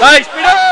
Hey, speed up!